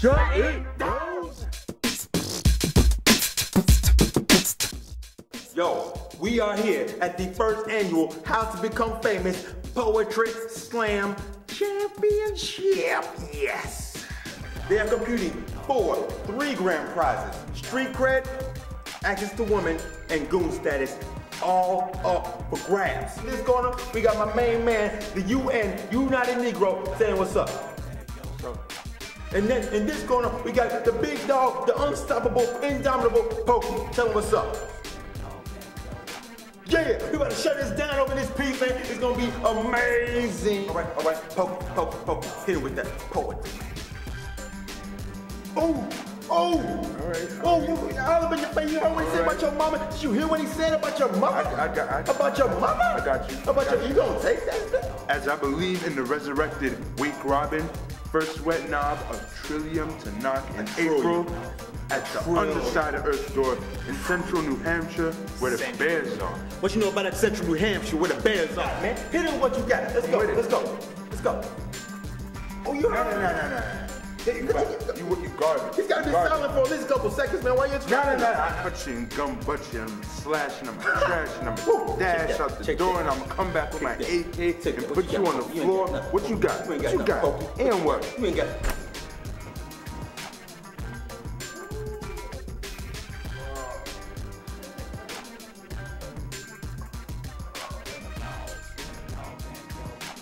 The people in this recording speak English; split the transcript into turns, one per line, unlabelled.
Shut it down.
Yo, we are here at the first annual How to Become Famous Poetry Slam Championship. Yes. They are competing for three grand prizes street cred, access to women, and goon status all up for grabs. In this corner, we got my main man, the UN, United Negro, saying what's up. And then in this corner, we got the big dog, the unstoppable, indomitable Pokey. Tell him what's up. Yeah, we about to shut this down over this piece, man. It's gonna be amazing. All right, all right, Pokey, Pokey, Pokey. Hit him with that poetry. Oh, oh, all
right.
Oh, you all up in your face. You heard what he said about your mama? Did you hear what he said about your mama?
I- I got- I-
about your mama?
I got you.
About
I
your,
got
you gonna take that?
As I believe in the resurrected Wake Robin, first wet knob of Trillium to knock in April at the underside of Earth Store in central New Hampshire where the
Central.
bears are.
What you know about that central New Hampshire where the bears are, man? Hit him what you got. Let's go. Let's go. Let's go. Oh, you heard?
no, no, no, no.
You got-
You, you, garbage.
He's gotta be
garbage.
silent for at least a couple seconds, man. Why you
No,
trying?
no, no. I cut you and gum butt you and I'm slashing, I'm trashing, I'm dash out the
check
door
that.
and I'm gonna come back with my
Check that.
AK and put you on the floor. What you got? What
got
you got? And what?
You ain't got.